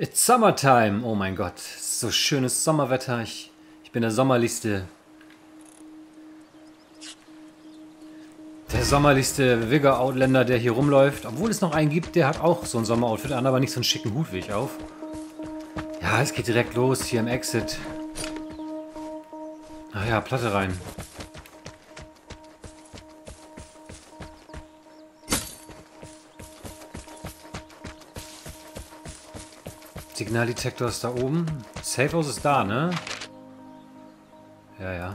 It's summertime. Oh mein Gott. So schönes Sommerwetter. Ich, ich bin der sommerlichste. Der sommerlichste Wigger Outlander, der hier rumläuft. Obwohl es noch einen gibt, der hat auch so ein Sommeroutfit an, aber nicht so einen schicken Hut wie ich auf. Ja, es geht direkt los hier im Exit. Ach ja, Platte rein. Signaldetektor ist da oben. Safe House ist da, ne? Ja, ja.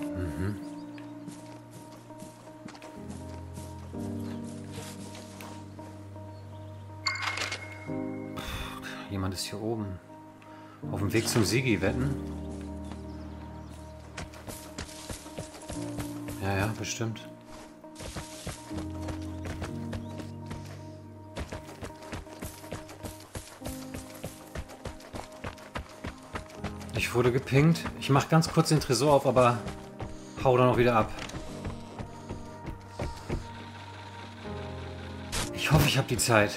Mhm. Jemand ist hier oben. Auf dem Weg zum Sigi wetten. Ja, ja, bestimmt. Wurde gepinkt. Ich mache ganz kurz den Tresor auf, aber hau dann auch wieder ab. Ich hoffe, ich habe die Zeit.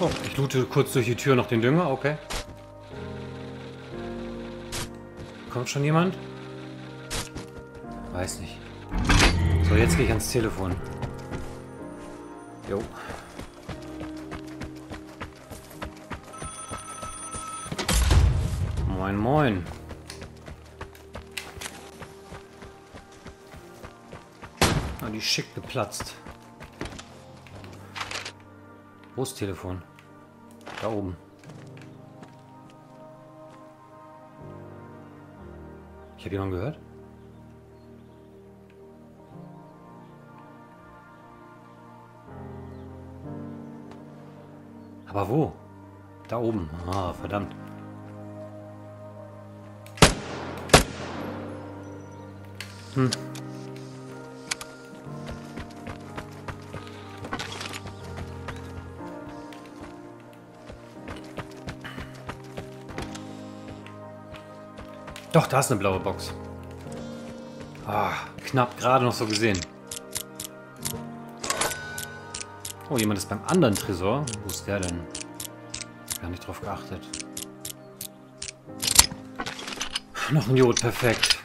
Oh, ich loote kurz durch die Tür noch den Dünger, okay. Kommt schon jemand? Weiß nicht. So, jetzt gehe ich ans Telefon. Jo. Moin, moin. Ah, die schick geplatzt. Wo ist Telefon? Da oben. Ich habe jemanden gehört? Aber wo? Da oben. Ah, verdammt. Hm. Doch, da ist eine blaue Box. Ah, knapp gerade noch so gesehen. Oh, jemand ist beim anderen Tresor. Wo ist der denn? Gar nicht drauf geachtet. Noch ein Jod, perfekt.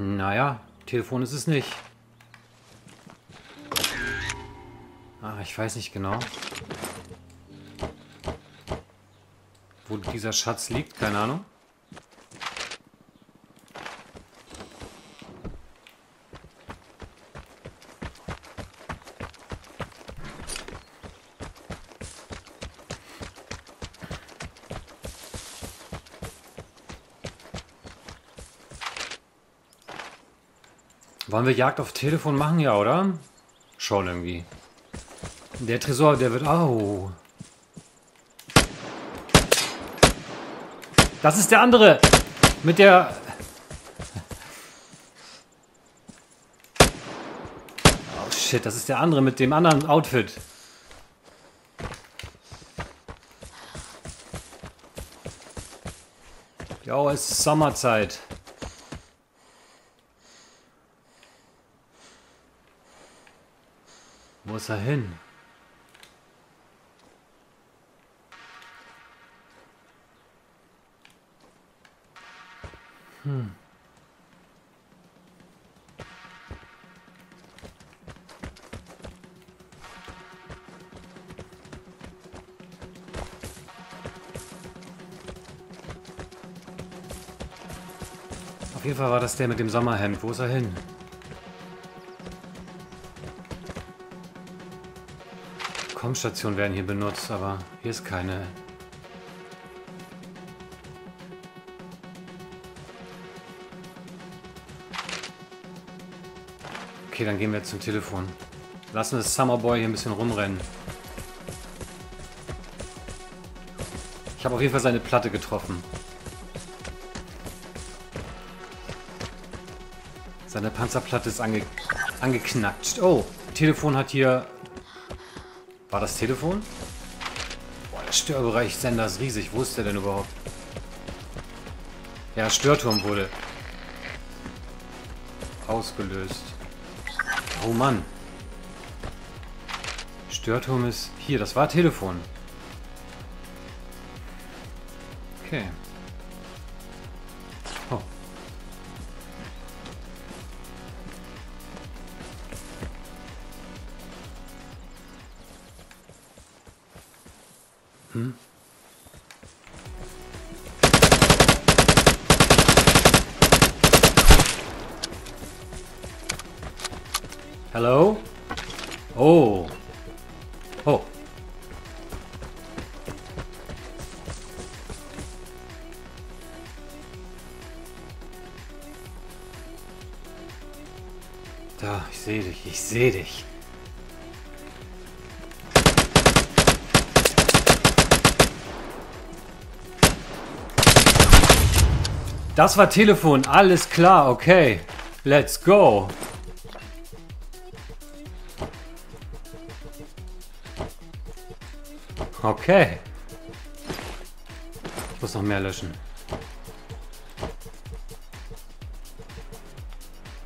Naja, Telefon ist es nicht. Ah, ich weiß nicht genau. Wo dieser Schatz liegt, keine Ahnung. Wollen wir Jagd auf Telefon machen, ja, oder? Schon irgendwie. Der Tresor, der wird... Au. Das ist der andere. Mit der... Oh shit, das ist der andere mit dem anderen Outfit. Jo, es ist Sommerzeit. Ist er hin? Hm. Auf jeden Fall war das der mit dem Sommerhemd. Wo ist er hin? Komstationen werden hier benutzt, aber hier ist keine. Okay, dann gehen wir zum Telefon. Lassen wir das Summerboy hier ein bisschen rumrennen. Ich habe auf jeden Fall seine Platte getroffen. Seine Panzerplatte ist ange angeknackt. Oh, Telefon hat hier war das Telefon? Boah, das Störbereich Sender ist riesig. Wo ist der denn überhaupt? Ja, Störturm wurde ausgelöst. Oh Mann. Störturm ist hier. Das war Telefon. Okay. Hm? Hello? Oh. Oh. Da, ich sehe dich, ich sehe dich. Das war Telefon, alles klar, okay. Let's go. Okay. Ich muss noch mehr löschen.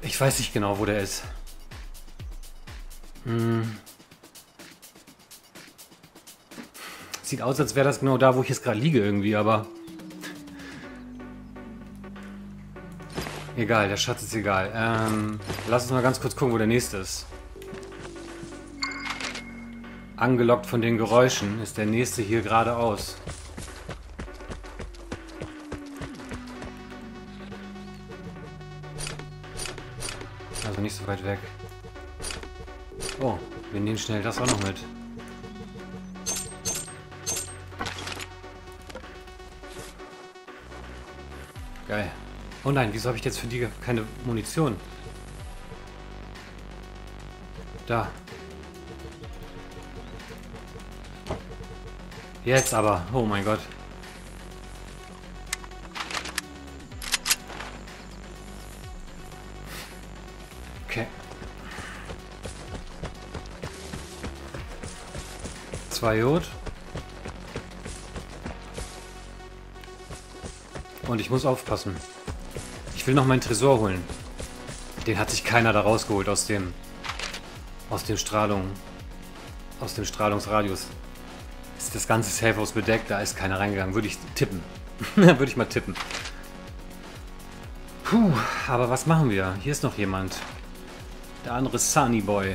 Ich weiß nicht genau, wo der ist. Hm. Sieht aus, als wäre das genau da, wo ich jetzt gerade liege irgendwie, aber... Egal, der Schatz ist egal. Ähm, lass uns mal ganz kurz gucken, wo der nächste ist. Angelockt von den Geräuschen ist der nächste hier geradeaus. Also nicht so weit weg. Oh, wir nehmen schnell das auch noch mit. Oh nein, wieso habe ich jetzt für die keine Munition? Da. Jetzt aber. Oh mein Gott. Okay. Zwei Jod. Und ich muss aufpassen. Ich will noch meinen Tresor holen. Den hat sich keiner da rausgeholt aus dem... aus dem Strahlung... aus dem Strahlungsradius ist das ganze Safehouse bedeckt, da ist keiner reingegangen. Würde ich tippen. Würde ich mal tippen. Puh, aber was machen wir? Hier ist noch jemand. Der andere Sunny Boy.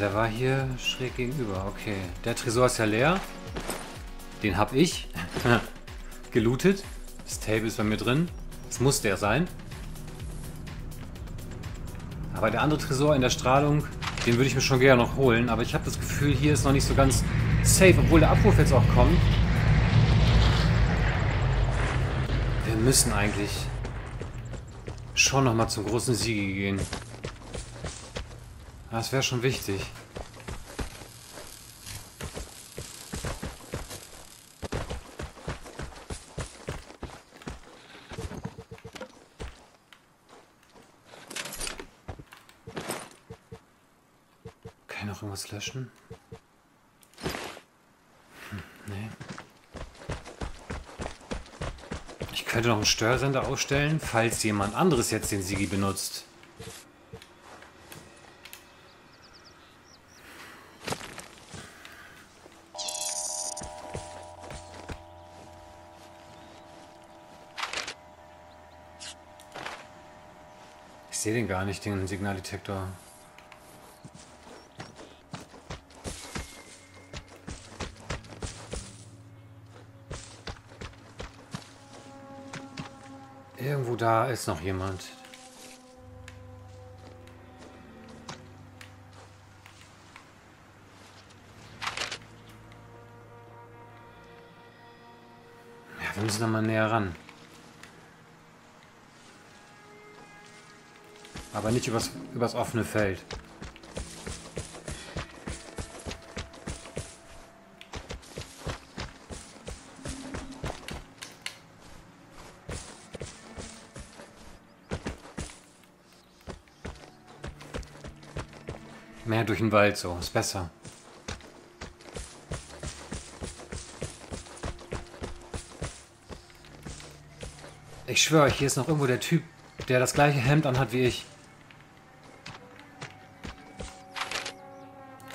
Der war hier schräg gegenüber. Okay. Der Tresor ist ja leer. Den hab ich gelootet. Das Table ist bei mir drin. Das muss der sein. Aber der andere Tresor in der Strahlung, den würde ich mir schon gerne noch holen. Aber ich habe das Gefühl, hier ist noch nicht so ganz safe, obwohl der Abruf jetzt auch kommt. Wir müssen eigentlich schon noch mal zum großen Siege gehen. Das wäre schon wichtig. Noch irgendwas löschen? Hm, nee. Ich könnte noch einen Störsender ausstellen, falls jemand anderes jetzt den Sigi benutzt. Ich sehe den gar nicht, den Signaldetektor. Da ist noch jemand. Ja, wir müssen da mal näher ran. Aber nicht übers, übers offene Feld. Durch den Wald so, ist besser. Ich schwöre euch, hier ist noch irgendwo der Typ, der das gleiche Hemd anhat wie ich.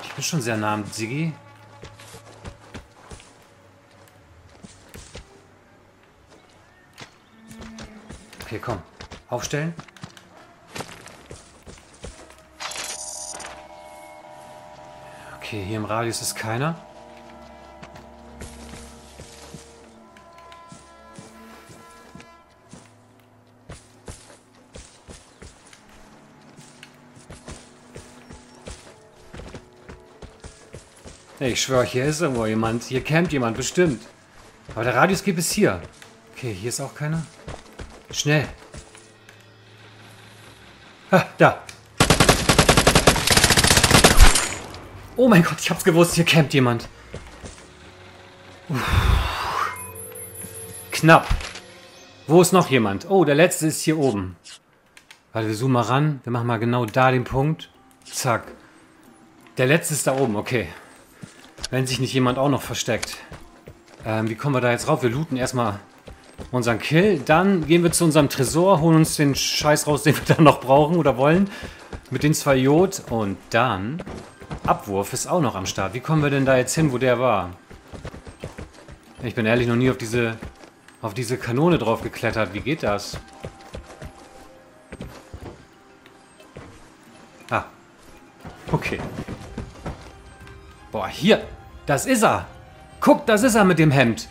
Ich bin schon sehr nah am Siggi. Okay, komm. Aufstellen. Okay, hier im Radius ist keiner. Ich schwöre, hier ist irgendwo jemand. Hier campt jemand, bestimmt. Aber der Radius geht bis hier. Okay, hier ist auch keiner. Schnell. Ah, da. Oh mein Gott, ich hab's gewusst, hier campt jemand. Uff. Knapp. Wo ist noch jemand? Oh, der letzte ist hier oben. Warte, wir zoomen mal ran. Wir machen mal genau da den Punkt. Zack. Der letzte ist da oben, okay. Wenn sich nicht jemand auch noch versteckt. Ähm, wie kommen wir da jetzt rauf? Wir looten erstmal unseren Kill. Dann gehen wir zu unserem Tresor, holen uns den Scheiß raus, den wir dann noch brauchen oder wollen. Mit den zwei Jod. Und dann Abwurf ist auch noch am Start. Wie kommen wir denn da jetzt hin, wo der war? Ich bin ehrlich noch nie auf diese, auf diese Kanone drauf geklettert. Wie geht das? Ah. Okay. Boah, hier. Das ist er. Guck, das ist er mit dem Hemd.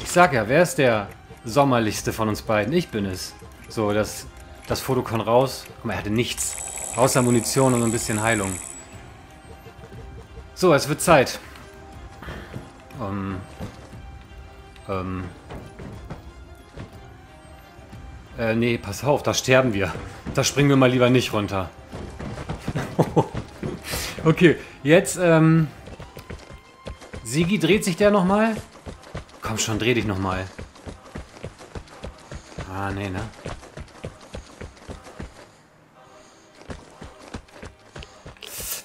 Ich sag ja, wer ist der sommerlichste von uns beiden? Ich bin es. So, das, das Foto kann raus. Guck mal, er hatte nichts. Außer Munition und ein bisschen Heilung. So, es wird Zeit. Ähm. Ähm. Äh, nee, pass auf, da sterben wir. Da springen wir mal lieber nicht runter. okay, jetzt, ähm... Sigi, dreht sich der nochmal? Komm schon, dreh dich nochmal. Ah, nee, ne?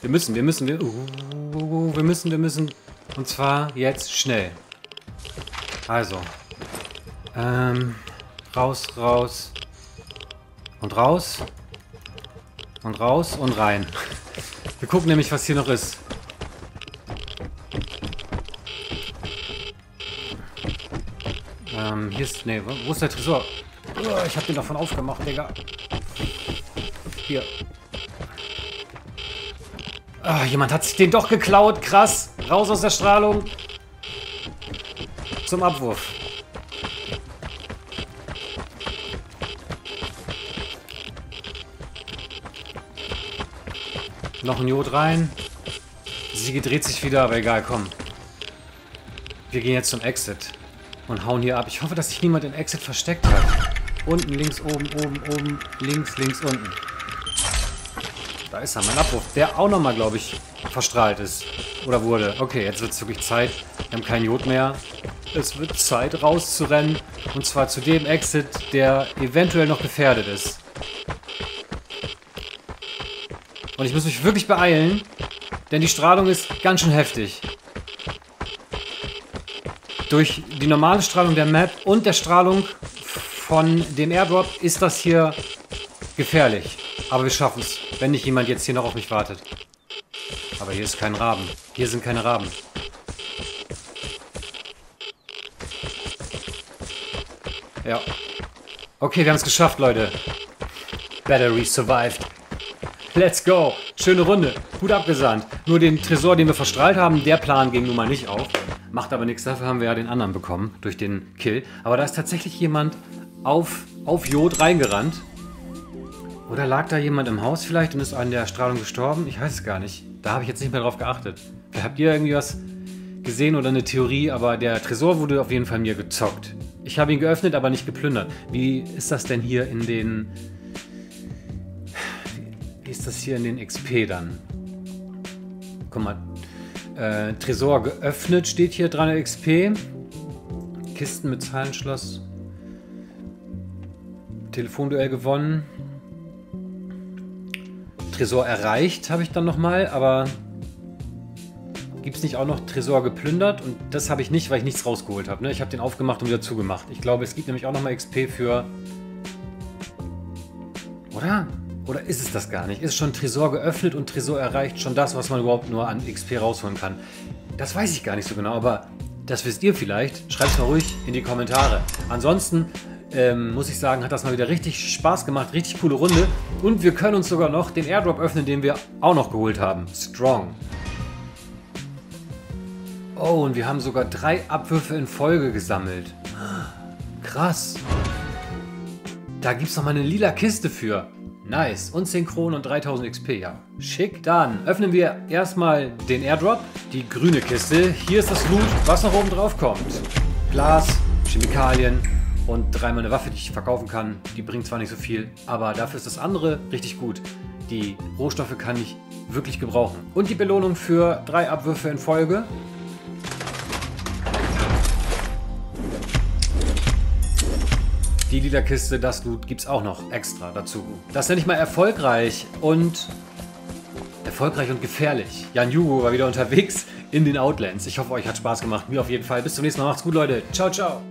Wir müssen, wir müssen, wir... Uh, wir müssen, wir müssen. Und zwar jetzt schnell. Also. Ähm, raus, raus. Und raus. Und raus und rein. Wir gucken nämlich, was hier noch ist. Ähm, hier ist... Ne, wo ist der Tresor? Oh, ich hab den davon aufgemacht, Digga. Hier. Ah, jemand hat sich den doch geklaut. Krass. Raus aus der Strahlung. Zum Abwurf. Noch ein Jod rein. Sie dreht sich wieder, aber egal, komm. Wir gehen jetzt zum Exit. Und hauen hier ab. Ich hoffe, dass sich niemand im Exit versteckt hat. Unten, links, oben, oben, oben, links, links, unten. Da ist er, mein Abruf. Der auch nochmal, glaube ich, verstrahlt ist. Oder wurde. Okay, jetzt wird es wirklich Zeit. Wir haben kein Jod mehr. Es wird Zeit, rauszurennen. Und zwar zu dem Exit, der eventuell noch gefährdet ist. Und ich muss mich wirklich beeilen, denn die Strahlung ist ganz schön heftig. Durch die normale Strahlung der Map und der Strahlung von dem Airdrop ist das hier gefährlich. Aber wir schaffen es, wenn nicht jemand jetzt hier noch auf mich wartet. Aber hier ist kein Raben. Hier sind keine Raben. Ja. Okay, wir haben es geschafft, Leute. Battery survived. Let's go. Schöne Runde. Gut abgesandt. Nur den Tresor, den wir verstrahlt haben, der Plan ging nun mal nicht auf. Macht aber nichts. Dafür haben wir ja den anderen bekommen. Durch den Kill. Aber da ist tatsächlich jemand auf, auf Jod reingerannt. Oder lag da jemand im Haus vielleicht und ist an der Strahlung gestorben? Ich weiß es gar nicht. Da habe ich jetzt nicht mehr drauf geachtet. Habt ihr irgendwie was gesehen oder eine Theorie? Aber der Tresor wurde auf jeden Fall mir gezockt. Ich habe ihn geöffnet, aber nicht geplündert. Wie ist das denn hier in den... Wie ist das hier in den XP dann? Guck mal. Äh, Tresor geöffnet steht hier dran XP. Kisten mit Zahlenschloss. Telefonduell gewonnen. Tresor erreicht habe ich dann nochmal, aber gibt es nicht auch noch Tresor geplündert? Und das habe ich nicht, weil ich nichts rausgeholt habe. Ne? Ich habe den aufgemacht und wieder zugemacht. Ich glaube, es gibt nämlich auch nochmal XP für... Oder? Oder ist es das gar nicht? Ist schon Tresor geöffnet und Tresor erreicht schon das, was man überhaupt nur an XP rausholen kann? Das weiß ich gar nicht so genau, aber das wisst ihr vielleicht. Schreibt es mal ruhig in die Kommentare. Ansonsten ähm, muss ich sagen, hat das mal wieder richtig Spaß gemacht. Richtig coole Runde. Und wir können uns sogar noch den Airdrop öffnen, den wir auch noch geholt haben. Strong. Oh, und wir haben sogar drei Abwürfe in Folge gesammelt. Krass. Da gibt es noch mal eine lila Kiste für. Nice. Und 10 Kronen und 3000 XP, ja. Schick. Dann öffnen wir erstmal den Airdrop, die grüne Kiste. Hier ist das Loot, was noch oben drauf kommt. Glas, Chemikalien und dreimal eine Waffe, die ich verkaufen kann. Die bringt zwar nicht so viel, aber dafür ist das andere richtig gut. Die Rohstoffe kann ich wirklich gebrauchen. Und die Belohnung für drei Abwürfe in Folge. Die lila Kiste, das Loot, gibt es auch noch extra dazu. Das nenne ich mal erfolgreich und erfolgreich und gefährlich. Jan Jugo war wieder unterwegs in den Outlands. Ich hoffe, euch hat Spaß gemacht. Mir auf jeden Fall. Bis zum nächsten Mal. Macht's gut, Leute. Ciao, ciao.